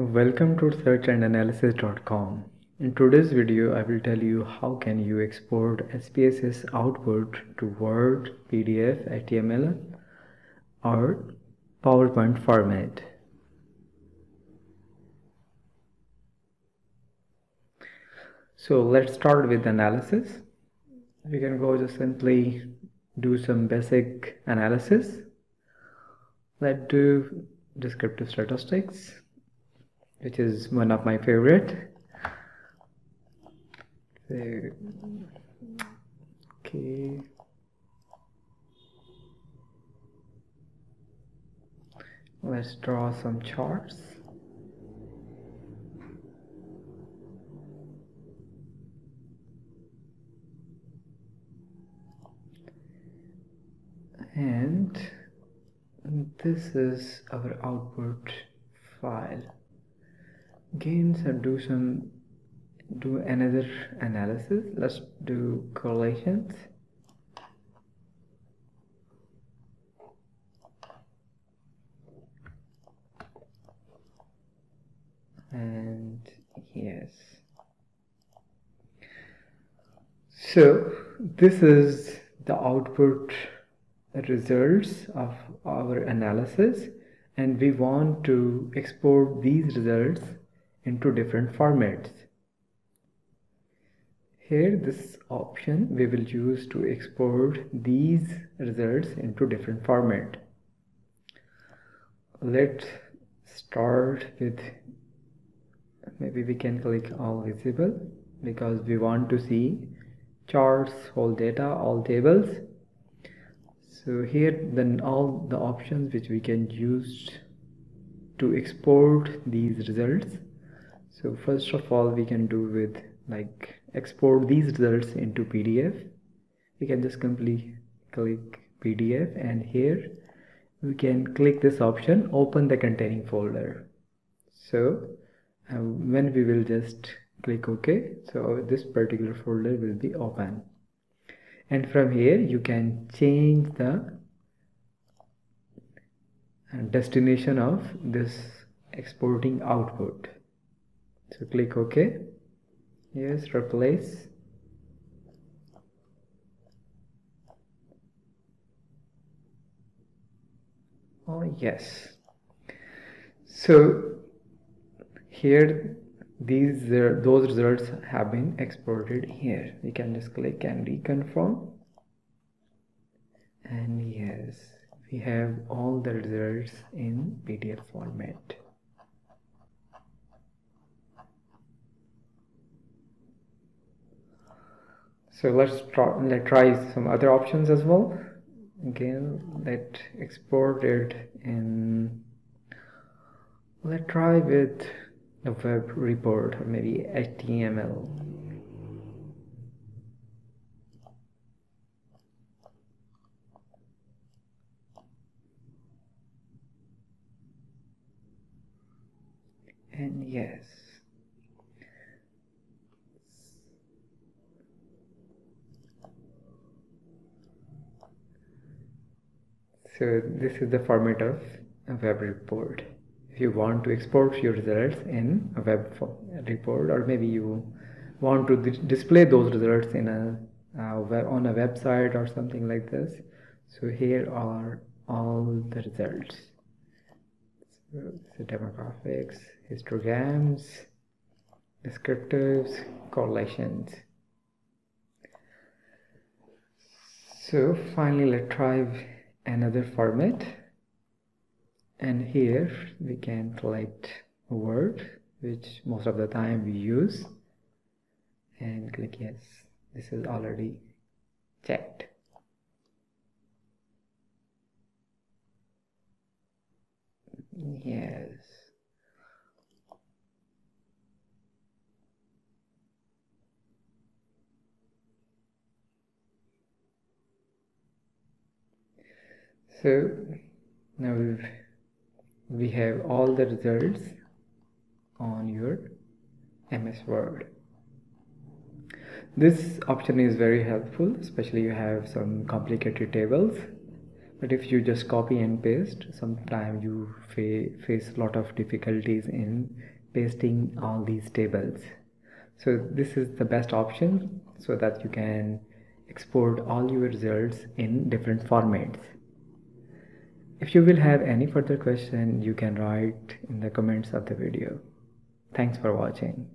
Welcome to searchandanalysis.com. In today's video, I will tell you how can you export SPSS output to Word, PDF, HTML or PowerPoint format. So let's start with analysis. We can go just simply do some basic analysis. Let's do descriptive statistics which is one of my favorite. Okay. Let's draw some charts. And this is our output file again so do some do another analysis let's do correlations. And yes. So this is the output results of our analysis and we want to export these results into different formats. Here this option we will use to export these results into different format. Let's start with maybe we can click all visible because we want to see charts, whole data, all tables. So here then all the options which we can use to export these results so first of all we can do with like export these results into PDF we can just simply click PDF and here we can click this option open the containing folder. So uh, when we will just click OK so this particular folder will be open. And from here you can change the uh, destination of this exporting output so click ok. Yes replace. Oh yes. So here these uh, those results have been exported here. We can just click and reconfirm. And yes we have all the results in pdf format so let's try let's try some other options as well. Again let's export it in let's try with a web report or maybe HTML and yes so this is the format of a web report. If you want to export your results in a web report or maybe you want to display those results in a web, on a website or something like this so here are all the results. So, so demographics histograms descriptives correlations so finally let's try another format. And here we can select word which most of the time we use. And click yes. This is already checked. Yes so now we have all the results on your MS Word. This option is very helpful especially you have some complicated tables. But if you just copy and paste sometimes you fa face a lot of difficulties in pasting all these tables. So this is the best option so that you can export all your results in different formats if you will have any further question you can write in the comments of the video. Thanks for watching